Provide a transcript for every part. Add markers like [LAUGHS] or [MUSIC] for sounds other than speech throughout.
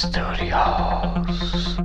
Studios.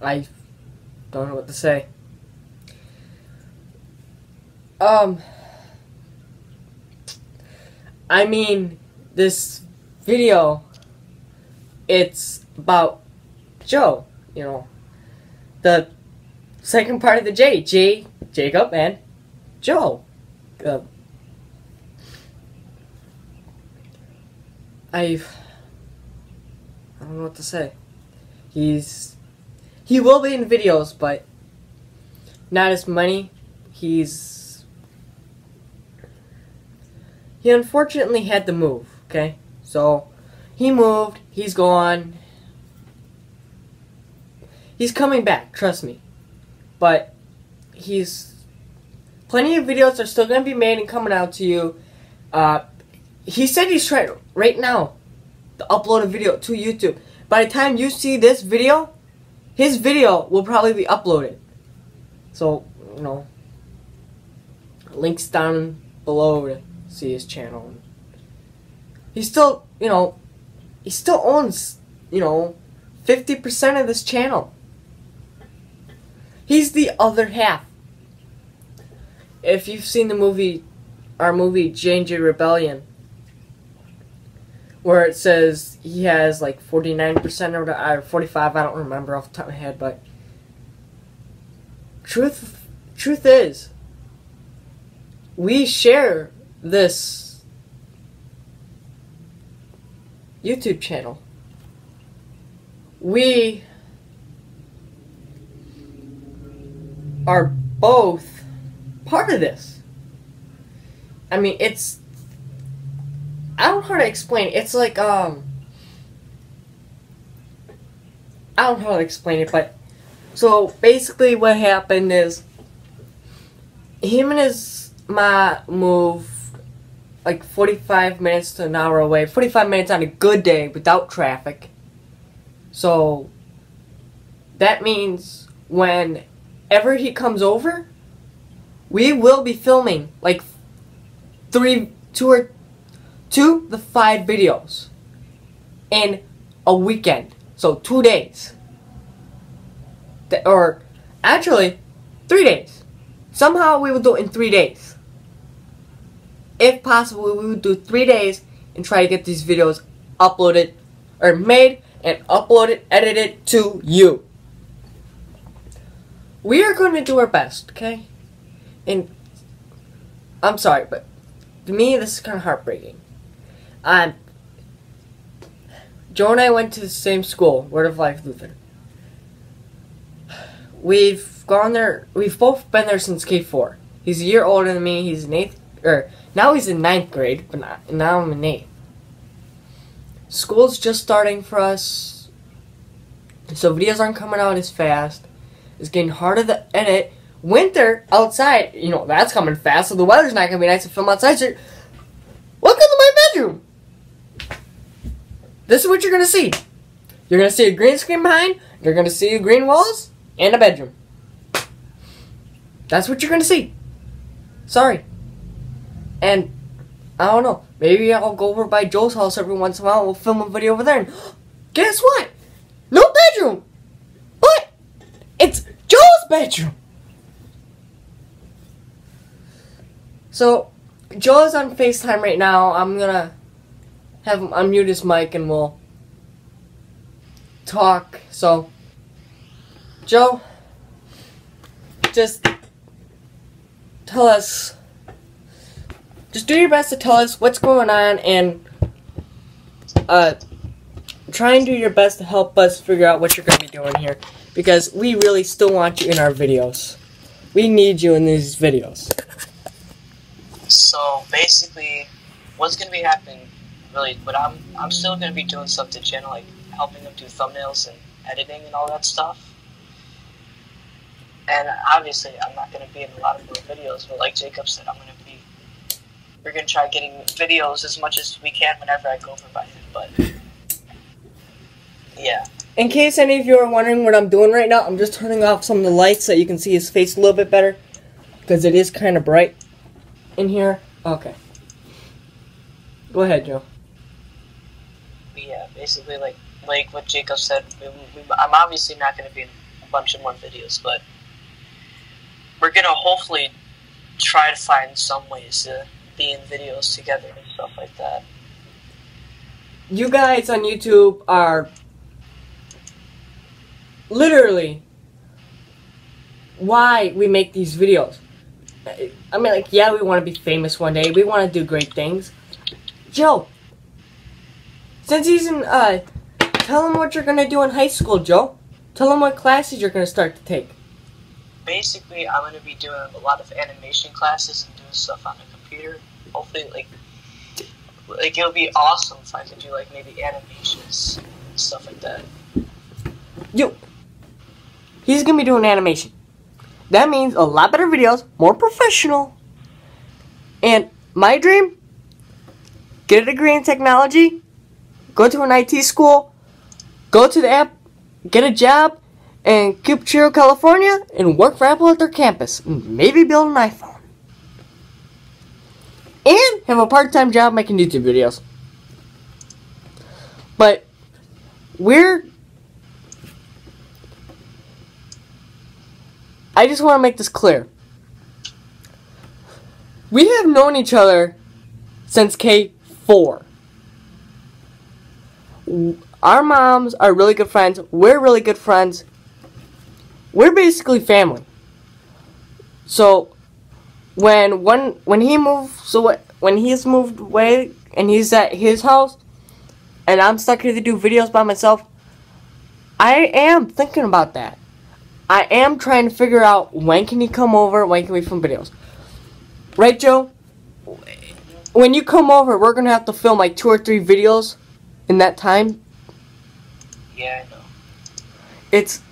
I don't know what to say. Um, I mean, this video, it's about Joe, you know, the second part of the J, J, Jacob, and Joe. Uh, I've, I don't know what to say. He's, he will be in videos, but not as many. He's, he unfortunately had to move, okay? So, he moved, he's gone. He's coming back, trust me. But, he's, plenty of videos are still to be made and coming out to you. Uh, he said he's trying right now to upload a video to YouTube. By the time you see this video, his video will probably be uploaded. So, you know, links down below to see his channel. He still, you know, he still owns, you know, 50% of this channel. He's the other half. If you've seen the movie, our movie, J&J Rebellion, where it says he has like 49% of the, or 45, I don't remember off the top of my head, but truth, truth is, we share this YouTube channel. We are both part of this. I mean, it's I don't know how to explain it. It's like um I don't know how to explain it, but so basically what happened is him and his ma moved like 45 minutes to an hour away. 45 minutes on a good day without traffic. So that means whenever he comes over, we will be filming like three, two or two to five videos in a weekend. So two days. Th- Or actually, three days. Somehow we will do it in three days. If possible, we will do three days and try to get these videos uploaded or made and uploaded, edited to you. We are going to do our best, okay? And I'm sorry, but to me, this is kind of heartbreaking. Um, Joe and I went to the same school, Word of Life Lutheran. We've gone there. We've both been there since K four. He's a year older than me. He's in eighth, or now he's in ninth grade, but not, now I'm in eighth. School's just starting for us, so videos aren't coming out as fast. It's getting harder to edit. Winter outside, you know that's coming fast, so the weather's not gonna be nice to film outside. So, welcome to my bedroom. This is what you're gonna see. You're gonna see a green screen behind. You're gonna see green walls and a bedroom. That's what you're gonna see. Sorry. And I don't know. Maybe I'll go over by Joe's house every once in a while. and We'll film a video over there. And [GASPS] guess what? No bedroom. But it's Joe's bedroom. So Joe's on FaceTime right now. I'm gonna have him unmute his mic and we'll talk. So, Joe, just tell us, just do your best to tell us what's going on and uh, try and do your best to help us figure out what you're going to be doing here because we really still want you in our videos. We need you in these videos. So basically, what's gonna be happening, really? But I'm I'm still gonna be doing stuff to channel, like helping them do thumbnails and editing and all that stuff. And obviously, I'm not gonna be in a lot of more videos, but like Jacob said, I'm gonna be. We're gonna try getting videos as much as we can whenever I go over by him. But yeah, in case any of you are wondering what I'm doing right now, I'm just turning off some of the lights so you can see his face a little bit better. Because it is kind of bright in here. Okay. Go ahead, Joe. Yeah, basically, like like what Jacob said, we, we, I'm obviously not going to be in a bunch of more videos, but we're going to hopefully try to find some ways to be in videos together and stuff like that. You guys on YouTube are literally why we make these videos. I mean, like, yeah, we want to be famous one day. We want to do great things. Joe, since he's in, uh, tell him what you're going to do in high school, Joe. Tell him what classes you're going to start to take. Basically, I'm going to be doing a lot of animation classes and doing stuff on the computer. Hopefully, like, like it'll be awesome if I could do like maybe animations and stuff like that. Yo, he's gonna be doing animation. That means a lot better videos, more professional. And my dream, get a degree in technology, go to an IT school, go to the app, get a job in Cupertino, California, and work for Apple at their campus. Maybe build an iPhone. And have a part-time job making YouTube videos. But we're I just want to make this clear. We have known each other since K4. Our moms are really good friends. We're really good friends. We're basically family. So when when when he moved so when he's moved away and he's at his house and I'm stuck here to do videos by myself, I am thinking about that. I am trying to figure out when can he come over, when can we film videos. Right, Joe? When you come over, we're going to have to film like two or three videos in that time. Yeah, I know. It's...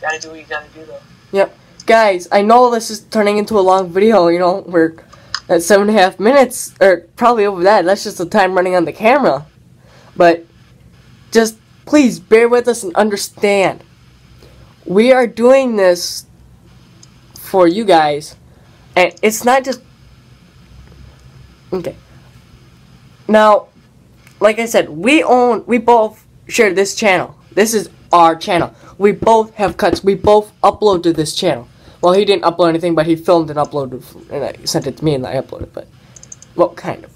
Gotta do what you gotta do, though. Yep. Guys, I know this is turning into a long video, you know, we're at seven and a half minutes, or probably over that, that's just the time running on the camera. But, just please bear with us and understand we are doing this for you guys. And it's not just okay. Now like i said we own we both share this channel. This is our channel. We both have cuts. We both upload to this channel. Well he didn't upload anything but he filmed and uploaded and i sent it to me and i uploaded but well kind of.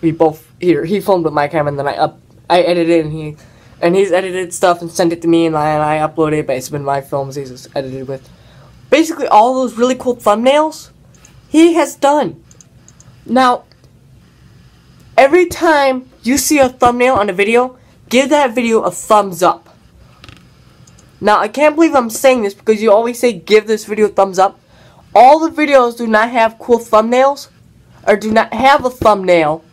We both here he filmed with my camera and then i up i edited and he and he's edited stuff and sent it to me, and I, and I upload it. But it's been my films he's edited with. Basically, all those really cool thumbnails he has done. Now, every time you see a thumbnail on a video, give that video a thumbs up. Now, I can't believe I'm saying this because you always say give this video a thumbs up. All the videos do not have cool thumbnails, or do not have a thumbnail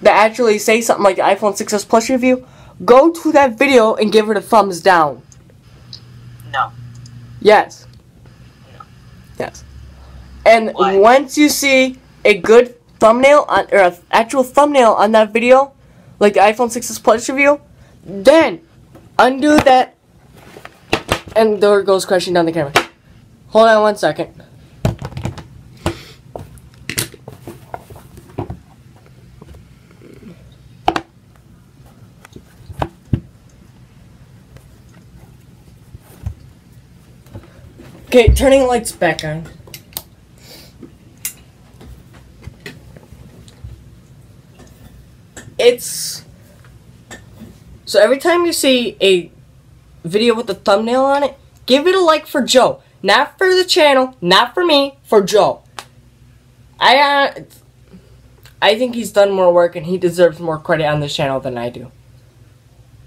that actually say something like the iPhone 6s Plus review, go to that video and give it a thumbs down. No. Yes. No. Yes. And Why? once you see a good thumbnail on, or an actual thumbnail on that video, like the iPhone 6s Plus review, then undo that, and there goes crashing down the camera. Hold on one second. Okay, turning lights back on. It's so every time you see a video with a thumbnail on it, give it a like for Joe, not for the channel, not for me, for Joe. I uh, I think he's done more work and he deserves more credit on this channel than I do.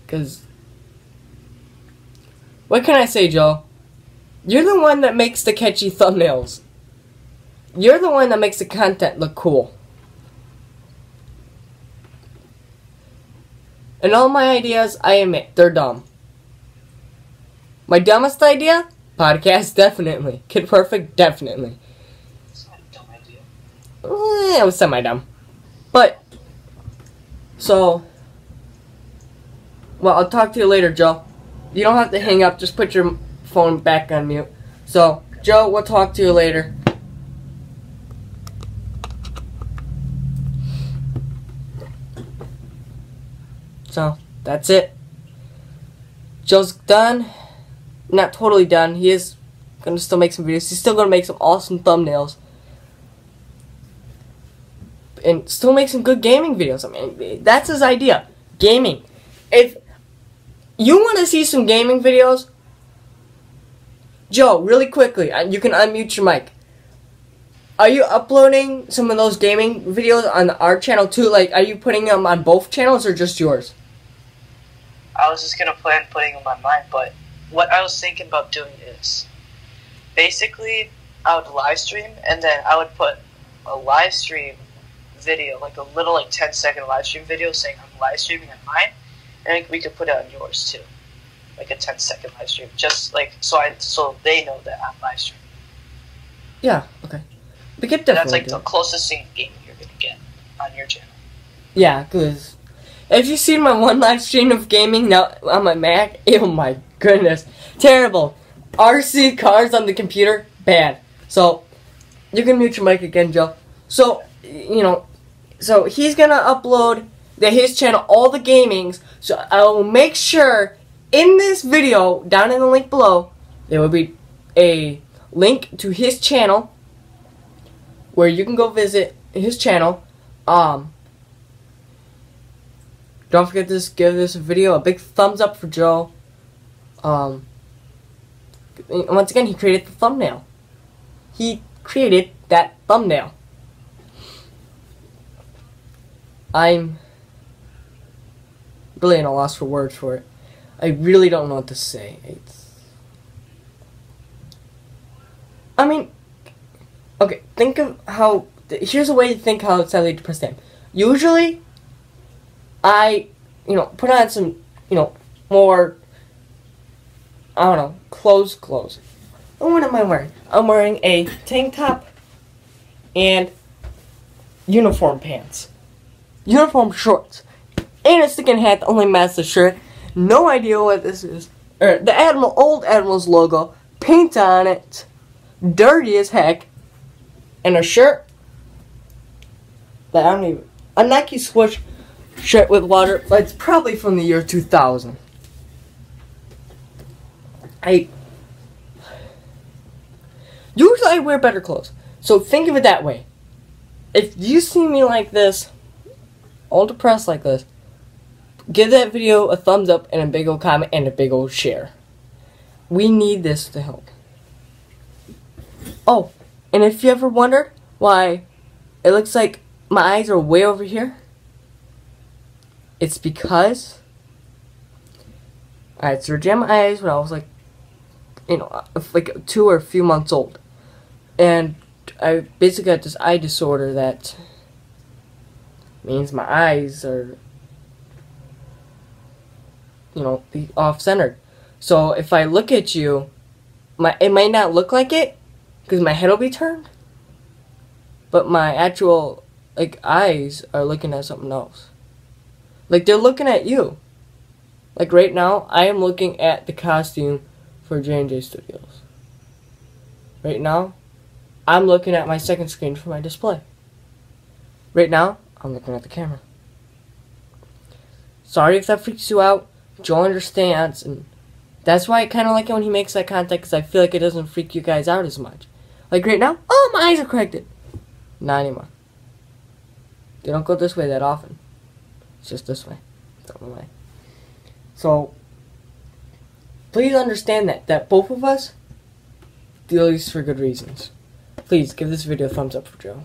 Cause what can I say, Joe? You're the one that makes the catchy thumbnails. You're the one that makes the content look cool. And all my ideas, I admit, they're dumb. My dumbest idea? Podcast, [LAUGHS] definitely. Kid Perfect, definitely. It's not a dumb idea. Eh, it was semi-dumb. But, so, Well, I'll talk to you later, Joe. You don't have to hang up. Just put your phone back on mute. So, Joe, we'll talk to you later. So, that's it. Joe's done. Not totally done. He is gonna still make some videos. He's still gonna make some awesome thumbnails. And still make some good gaming videos. I mean, that's his idea. Gaming. If you want to see some gaming videos, Joe, really quickly, you can unmute your mic. Are you uploading some of those gaming videos on our channel too? Like, are you putting them on both channels or just yours? I was just gonna plan putting them on mine, but what I was thinking about doing is basically I would live stream and then I would put a live stream video, like a little like 10 second live stream video saying I'm live streaming on mine, and we could put it on yours too, like a 10 second live stream, just like so I so they know that I'm live streaming. Yeah. Okay. We could definitely. That's like the it. closest thing game you're gonna get on your channel. Yeah, because if you seen my one live stream of gaming now on my Mac, [LAUGHS] oh my goodness, terrible. RC cars on the computer, bad. So you can mute your mic again, Joe. So you know, so he's gonna upload the his channel all the gamings. So I will make sure in this video down in the link below there will be a link to his channel where you can go visit his channel. Um, don't forget to give this video a big thumbs up for Joe. Um, once again, he created the thumbnail. He created that thumbnail. I'm really at a loss for words for it. I really don't know what to say. It's. I mean, okay. Think of how. Here's a way to think how sadly depressed I am. Usually, I, you know, put on some, you know, more. I don't know, clothes, clothes. And what am I wearing? I'm wearing a tank top and uniform pants, uniform shorts, and a sticking hat that only matches the shirt. No idea what this is. Er, the Admiral, old Admiral's logo, paint on it, dirty as heck, and a shirt that I don't even. A Nike swoosh shirt with water, but it's probably from the year 2000. I. Usually I wear better clothes. So think of it that way. If you see me like this, all depressed like this, give that video a thumbs up and a big old comment and a big old share. We need this to help. Oh, and if you ever wondered why it looks like my eyes are way over here, it's because I had surgery on my eyes when I was like, you know, uh, like two or a few months old. And I basically got this eye disorder that means my eyes are, you know, the off centered. So if I look at you, my it might not look like it because my head will be turned, but my actual like eyes are looking at something else. Like they're looking at you. Like right now, I am looking at the costume for J&J Studios. Right now, I'm looking at my second screen for my display. Right now, I'm looking at the camera. Sorry if that freaks you out. Joe understands, and that's why I kind of like it when he makes that contact, because I feel like it doesn't freak you guys out as much. Like right now, oh, my eyes are corrected. Not anymore. They don't go this way that often. It's just this way. Know why. So, please understand that, that both of us do these for good reasons. Please give this video a thumbs up for Joe.